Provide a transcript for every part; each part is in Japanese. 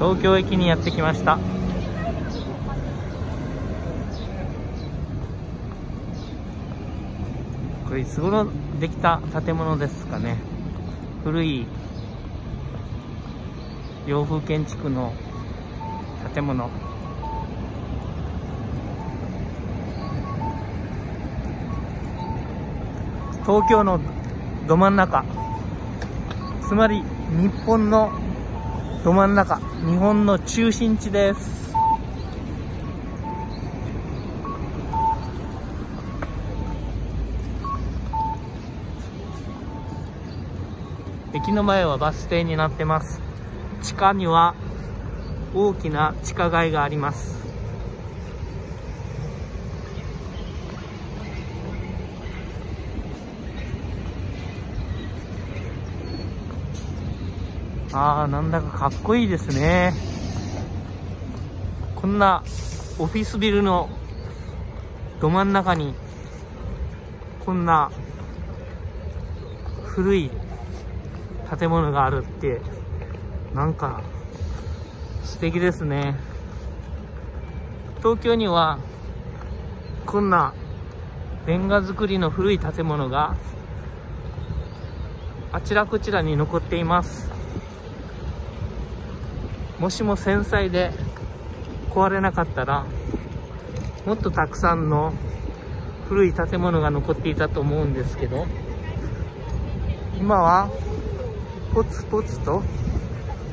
東京駅にやってきました。これいつ頃できた建物ですかね。古い洋風建築の建物。東京のど真ん中。つまり日本のど真ん中日本の中心地です。駅の前はバス停になってます。地下には大きな地下街があります。ああ、なんだかかっこいいですね。こんなオフィスビルのど真ん中に、こんな古い建物があるって、なんか素敵ですね。東京にはこんなレンガ造りの古い建物があちらこちらに残っています。もしも繊細で壊れなかったらもっとたくさんの古い建物が残っていたと思うんですけど今はポツポツと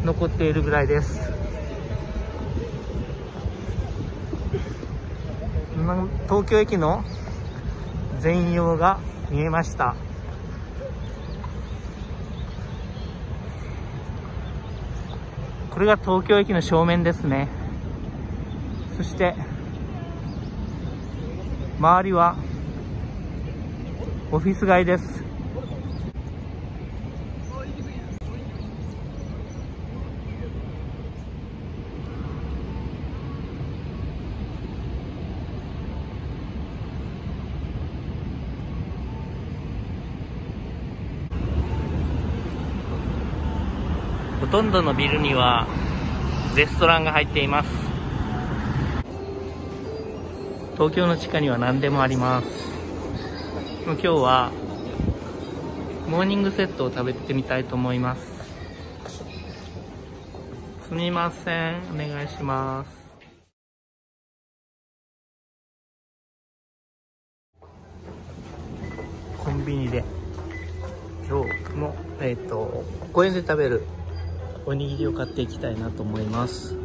残っているぐらいです。東京駅の全容が見えました。これが東京駅の正面ですね。そして周りはオフィス街です。ほとんどのビルにはレストランが入っています。東京の地下には何でもあります。今日はモーニングセットを食べてみたいと思います。すみません。お願いします。コンビニで今日のえっ、ー、と公園で食べるおにぎりを買っていきたいなと思います。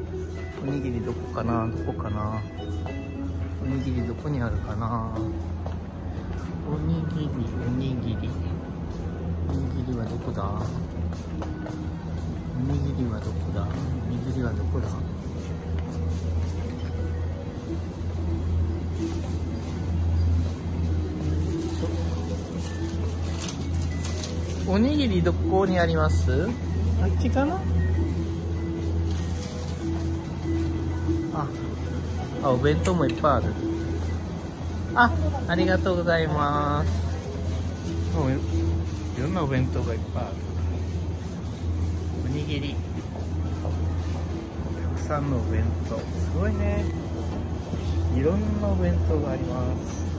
おにぎりどこかな？どこかな？おにぎりどこにあるかな？おにぎり。おにぎり。おにぎりはどこだ？おにぎりはどこだ？おにぎりはどこだ？おにぎりどこにあります？あっちかな？あ、あ、お弁当もいっぱいある。あ、ありがとうございます。もういろんなお弁当がいっぱいある。おにぎり。たくさんのお弁当。すごいね。いろんなお弁当があります。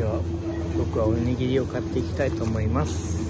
では僕はおにぎりを買っていきたいと思います。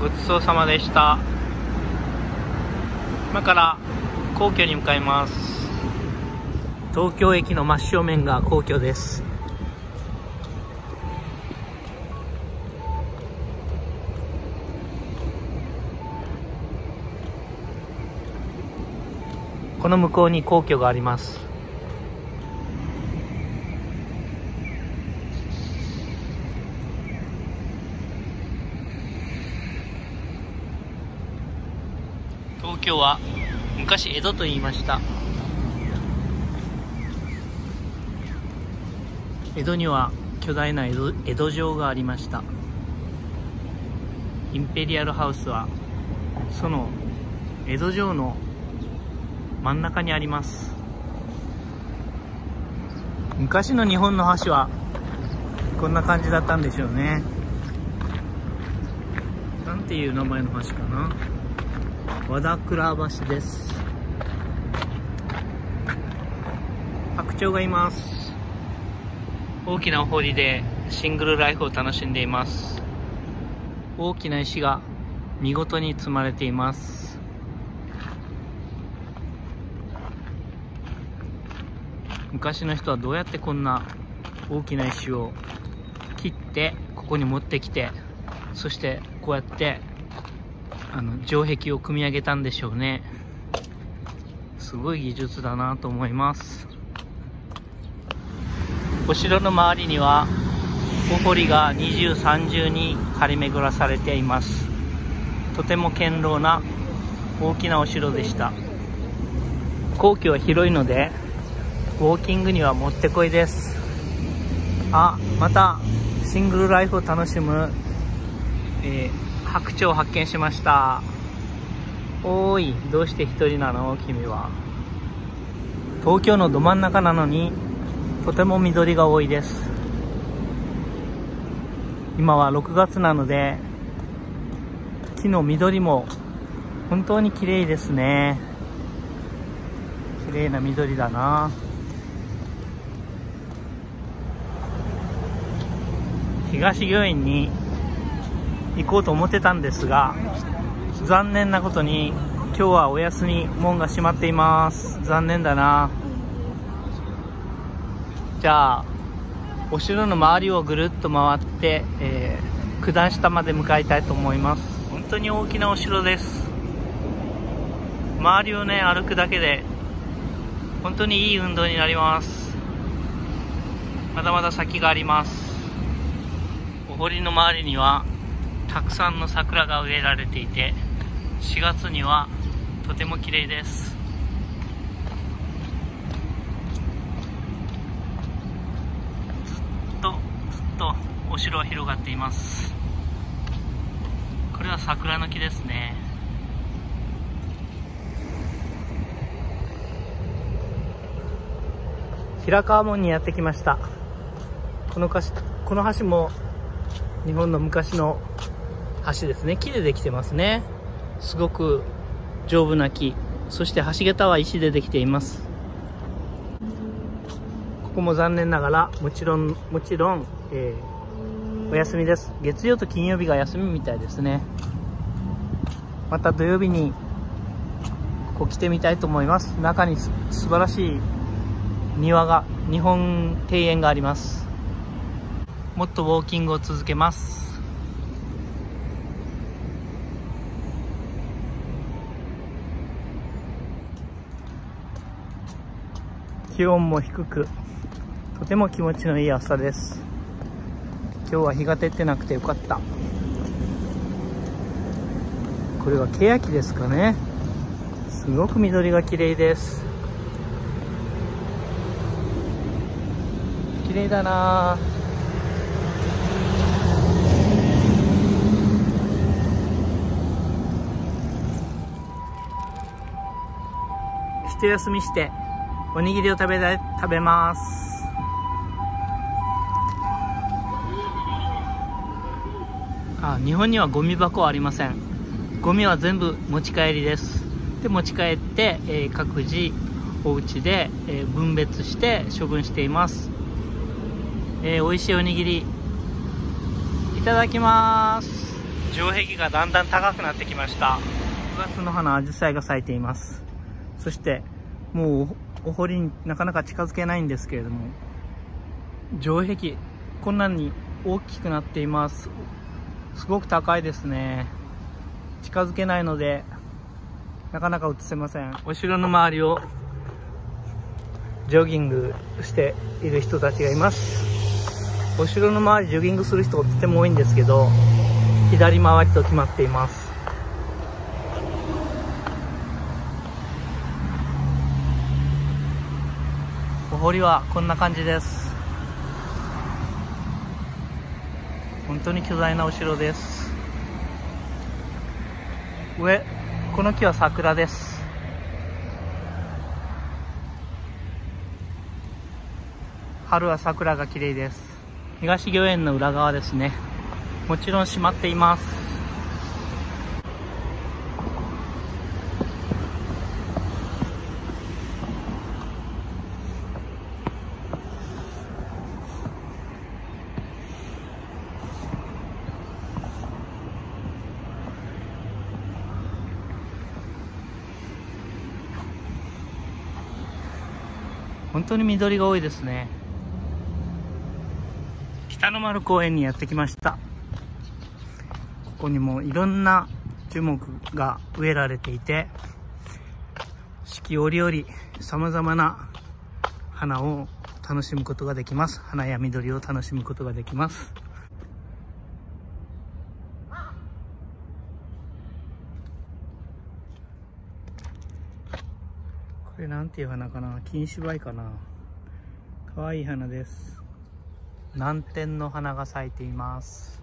ごちそうさまでした。今から皇居に向かいます。東京駅の真正面が皇居です。この向こうに皇居があります。東京は昔江戸と言いました。江戸には巨大な江戸江戸城がありました。インペリアルハウスはその江戸城の真ん中にあります。昔の日本の橋はこんな感じだったんでしょうね。なんていう名前の橋かな。和田倉橋です。白鳥がいます。大きなお堀でシングルライフを楽しんでいます。大きな石が見事に積まれています。昔の人はどうやってこんな大きな石を切ってここに持ってきてそしてこうやってあの城壁を組み上げたんでしょうね。すごい技術だなと思います。お城の周りにはお堀が二重三重に張り巡らされています。とても堅牢な大きなお城でした。皇居は広いのでウォーキングにはもってこいです。あまたシングルライフを楽しむ、えー、白鳥を発見しました。おーいどうして一人なの？君は。東京のど真ん中なのにとても緑が多いです。今は6月なので木の緑も本当に綺麗ですね。綺麗な緑だな。東御苑に行こうと思ってたんですが残念なことに今日はお休み門が閉まっています。残念だな。じゃあお城の周りをぐるっと回って、えー、九段下まで向かいたいと思います。本当に大きなお城です。周りをね歩くだけで本当にいい運動になります。まだまだ先があります。お堀の周りにはたくさんの桜が植えられていて4月にはとても綺麗です。ずっとずっとお城は広がっています。これは桜の木ですね。平川門にやってきました。このこの橋も日本の昔の橋ですね。木でできてますね。すごく丈夫な木。そして橋桁は石でできています。ここも残念ながらもちろんもちろん、えー、お休みです。月曜と金曜日が休みみたいですね。また土曜日にここ来てみたいと思います。中に素晴らしい庭が日本庭園があります。もっとウォーキングを続けます。気温も低くとても気持ちのいい朝です。今日は日が照ってなくてよかった。これは欅ですかね。すごく緑が綺麗です。綺麗だな。一休みして。おにぎりを食べた食べます。あ日本にはゴミ箱はありません。ゴミは全部持ち帰りです。で持ち帰って、えー、各自お家で、えー、分別して処分しています、えー、美味しいおにぎり。いただきます。城壁がだんだん高くなってきました。9月の花アジサイが咲いています。そしてもうお堀になかなか近づけないんですけれども城壁こんなに大きくなっています。すごく高いですね。近づけないのでなかなか映せません。お城の周りをジョギングしている人たちがいます。お城の周りジョギングする人がとても多いんですけど左回りと決まっています。堀はこんな感じです。本当に巨大なお城です。上この木は桜です。春は桜が綺麗です。東御苑の裏側ですね。もちろん閉まっています。本当に緑が多いですね。北の丸公園にやってきました。ここにもいろんな樹木が植えられていて四季折々様々な花を楽しむことができます。花や緑を楽しむことができます。なんていう花かな？金芝居かな？可愛い花です。南天の花が咲いています。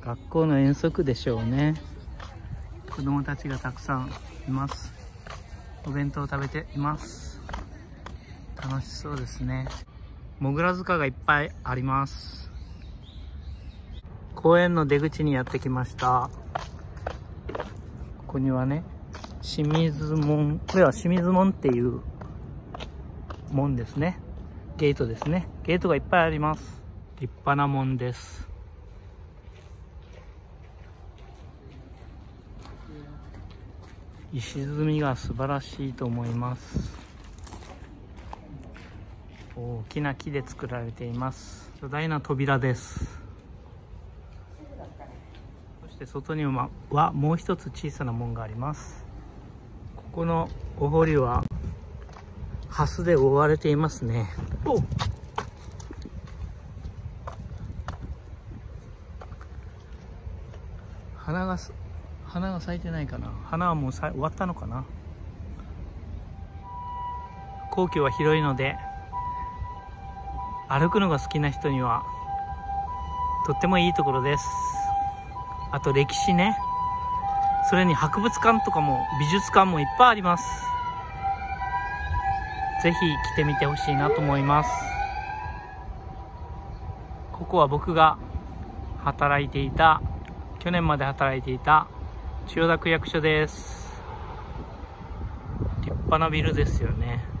学校の遠足でしょうね。子供たちがたくさんいます。お弁当を食べています。楽しそうですね。もぐら塚がいっぱいあります。公園の出口にやってきました。ここにはね清水門これは清水門っていう門ですね。ゲートですね。ゲートがいっぱいあります。立派な門です。石積みが素晴らしいと思います。大きな木で作られています。巨大な扉です。して外にはもう一つ小さな門があります。ここのお堀はハスで覆われていますね。花が花が咲いてないかな。花はもう終わったのかな。皇居は広いので歩くのが好きな人にはとってもいいところですあと歴史ね。それに博物館とかも美術館もいっぱいあります。ぜひ来てみてほしいなと思います。ここは僕が働いていた去年まで働いていた千代田区役所です。立派なビルですよね。